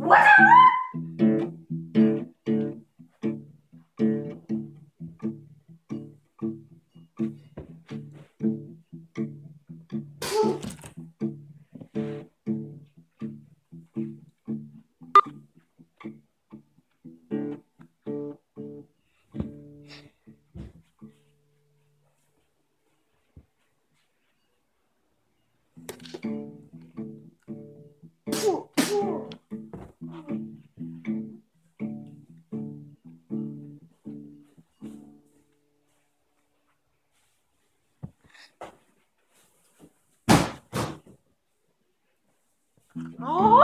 What? Oh!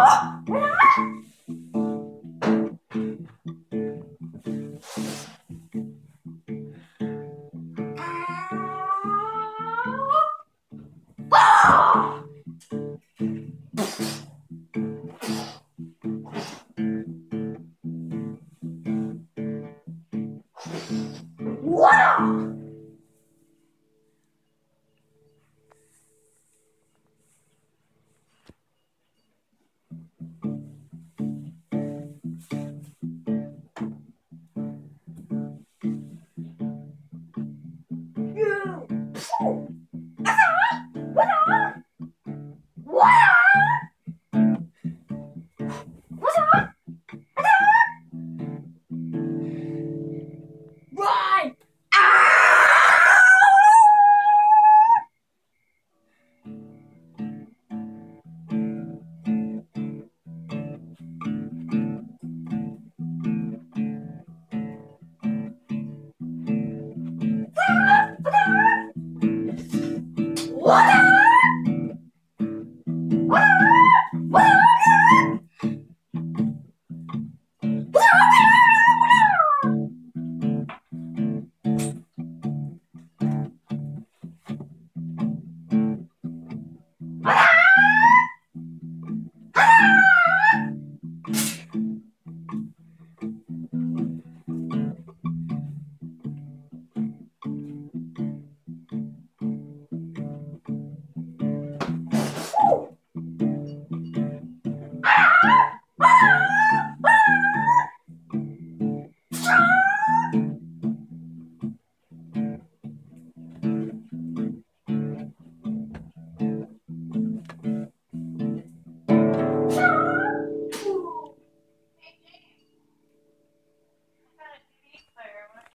Wow!